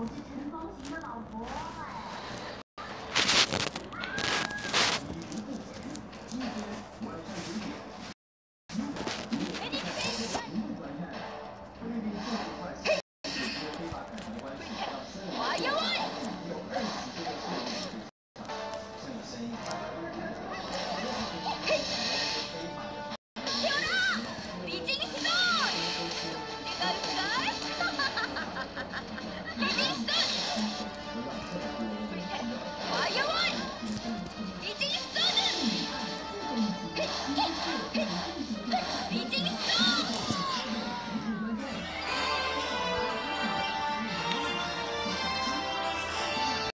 我是陈风行的老婆。